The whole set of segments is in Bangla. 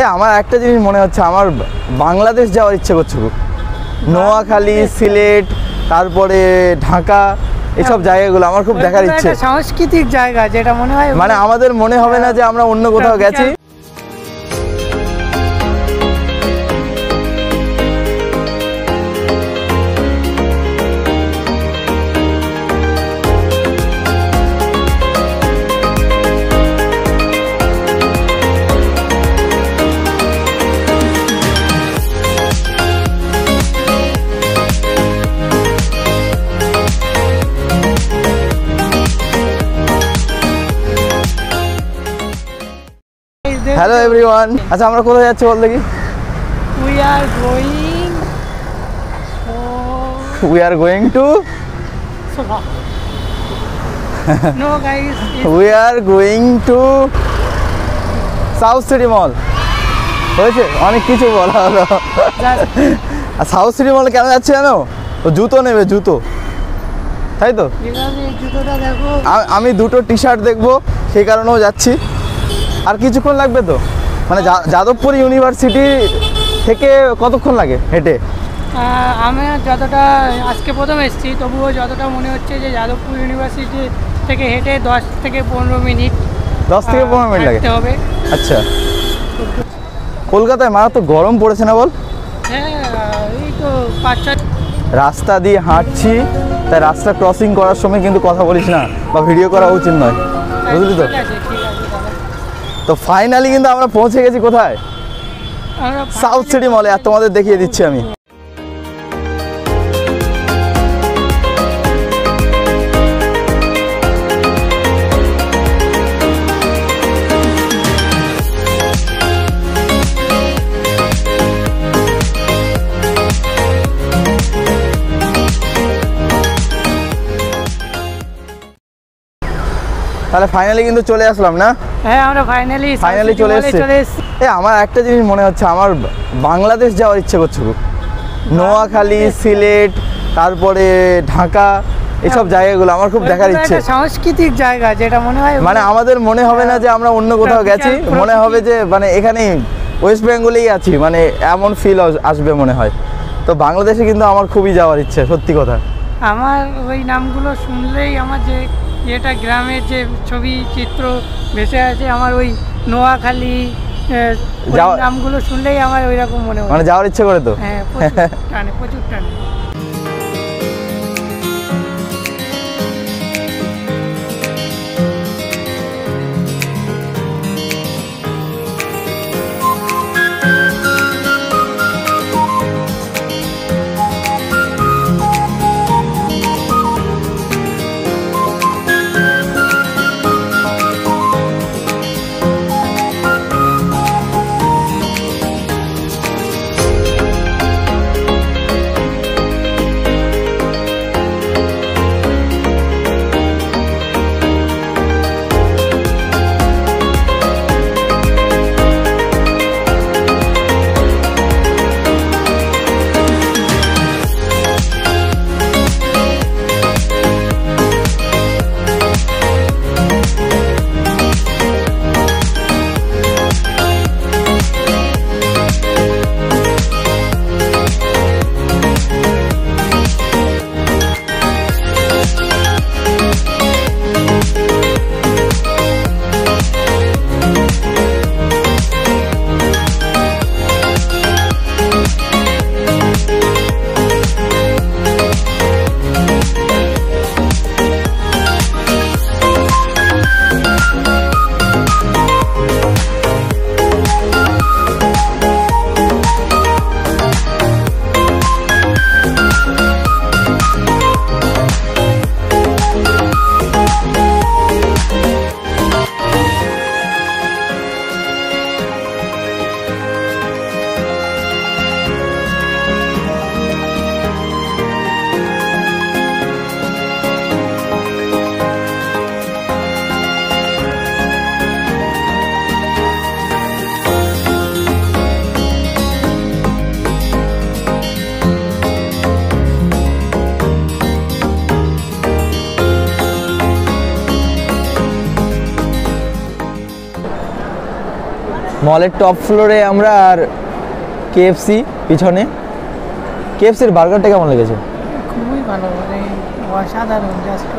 এ আমার একটা জিনিস মনে হচ্ছে আমার বাংলাদেশ যাওয়ার ইচ্ছে করছে খুব। নোয়াখালী সিলেট তারপরে ঢাকা এসব জায়গাগুলো আমার খুব দেখার ইচ্ছে। সাংস্কৃতিক জায়গা যেটা মনে হয় মানে আমাদের মনে হবে না যে আমরা অন্য কোথাও গেছি। হ্যালো এভরিওয়ান আচ্ছা আমরা কোথায় যাচ্ছি বল দেখি? We are going we are going to no guys we are going to South City Mall হয়েছে? অনেক কিছু বলা হলো। আর সাউথ সিটি মলে কেন যাচ্ছে জানো? ও জুতো নেবে জুতো। তাই তো? আমি দুটো টি শার্ট দেখব সেই কারণেও যাচ্ছি। আর কিছুক্ষণ লাগবে তো? মানে যাদবপুর ইউনিভার্সিটি থেকে কতক্ষণ লাগে হেঁটে? আমি যতটা আজকে প্রথম এসেছি তবুও যতটা মনে হচ্ছে যে যাদবপুর ইউনিভার্সিটি থেকে হেঁটে দশ থেকে পনেরো মিনিট দশ থেকে পনেরো মিনিট লাগে? হবে। আচ্ছা। কলকাতায় মারাত্মক গরম পড়েছে না বল? হ্যাঁ এই তো পাঁচ রাস্তা দিয়ে হাঁটছি তাই রাস্তা ক্রসিং করার সময় কিন্তু কথা বলিস না বা ভিডিও করা উচিত নয়। বুঝলি তো ঠিক আছে ঠিক আছে দাদা তো ফাইনালি কিন্তু আমরা পৌঁছে গেছি কোথায়? সাউথ সিটি মলে আর তোমাদের দেখিয়ে দিচ্ছি আমি। তাহলে ফাইনালি কিন্তু চলে আসলাম না? হ্যাঁ আমরা ফাইনালি ফাইনালি চলে এসেছে। এ আমার একটা জিনিস মনে হচ্ছে আমার বাংলাদেশ যাওয়ার ইচ্ছে করছে খুব। নোয়াখালী সিলেট তারপরে ঢাকা এসব জায়গাগুলো আমার খুব দেখার ইচ্ছে। সাংস্কৃতিক জায়গা যেটা মনে হয় মানে আমাদের মনে হবে না যে আমরা অন্য কোথাও গেছি মনে হবে যে মানে এখানেই ওয়েস্ট বেঙ্গলেই আছি মানে এমন ফিল আসবে মনে হয়। তো বাংলাদেশে কিন্তু আমার খুবই যাওয়ার ইচ্ছে সত্যি কথা। আমার ওই নামগুলো শুনলেই আমার যে যেটা গ্রামের যে ছবি চিত্র ভেসে আছে আমার ওই নোয়াখালী নামগুলো শুনলেই আমার ওইরকম মনে হয়। মানে যাওয়ার ইচ্ছে করে তো? হ্যাঁ প্রচুর টানে প্রচুর টানে। মলের টপ ফ্লোরে আমরা আর কেএফসি পিছনে। কেএফসির বার্গারটা কেমন লেগেছে? খুবই ভালো মানে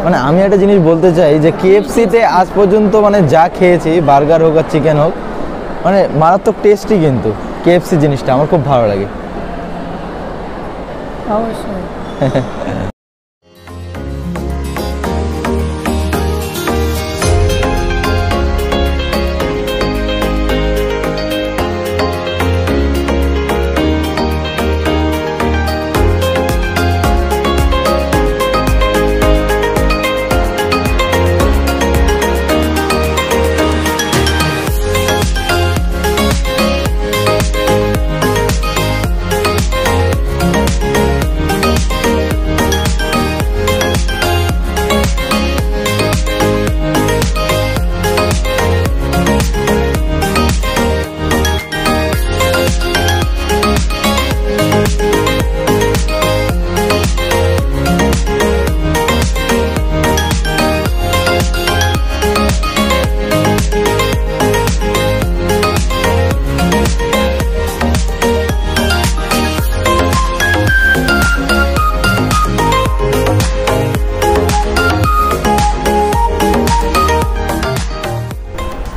মানে আমি একটা জিনিস বলতে চাই যে কেএফসিতে আজ পর্যন্ত মানে যা খেয়েছি বার্গার হোক আর চিকেন হোক মানে মারাত্মক টেস্টি কিন্তু কেএফসি জিনিসটা আমার খুব ভালো লাগে। অবশ্যই।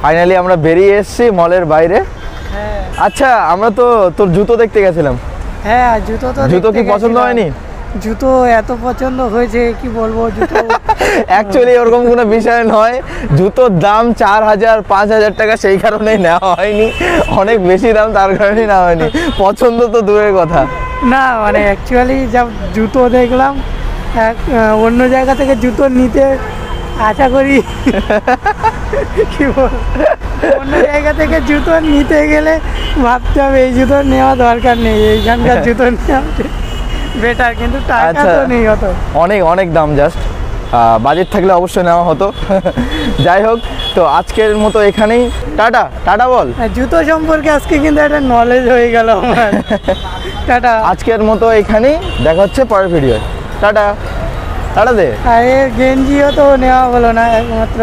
ফাইনালি আমরা বেরিয়ে এসেছি মলের বাইরে। হ্যাঁ। আচ্ছা আমরা তো তোর জুতো দেখতে গেছিলাম। হ্যাঁ জুতো তো জুতো কি পছন্দ হয়নি? জুতো এত পছন্দ হয়েছে কি বলব জুতো অ্যাকচুয়ালি ওরকম কোনো বিষয় নয়। জুতোর দাম চার হাজার পাঁচ হাজার টাকা সেই কারণেই নেওয়া হয়নি। অনেক বেশি দাম তার কারণেই নেওয়া হয়নি। পছন্দ তো দূরের কথা। না মানে অ্যাকচুয়ালি যা জুতো দেখলাম অন্য জায়গা থেকে জুতো নিতে আশা করি। কি বল? অন্য জায়গা থেকে জুতো নিতে গেলে ভাবতে হবে এই জুতো নেওয়া দরকার নেই এইখানকার জুতো নেওয়া বেটার কিন্তু টাকা আচ্ছা। তো নেই অত। অনেক অনেক দাম জাস্ট বাজেট থাকলে অবশ্যই নেওয়া হতো। যাই হোক তো আজকের মতো এখানেই। টাটা টাটা বল। জুতো সম্পর্কে আজকে কিন্তু একটা নলেজ হয়ে গেল আমার। টাটা। আজকের মতো এখানেই দেখা হচ্ছে পরের ভিডিও টাটা। টাটা দে আরে গেঞ্জিও তো নেওয়া হলো না একমাত্র।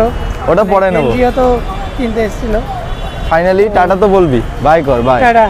ওটা পরে নেব। গেঞ্জিও তো কিনতে এসেছিল। ফাইনালি টাটা তো বলবি। বাই কর বাই টাটা।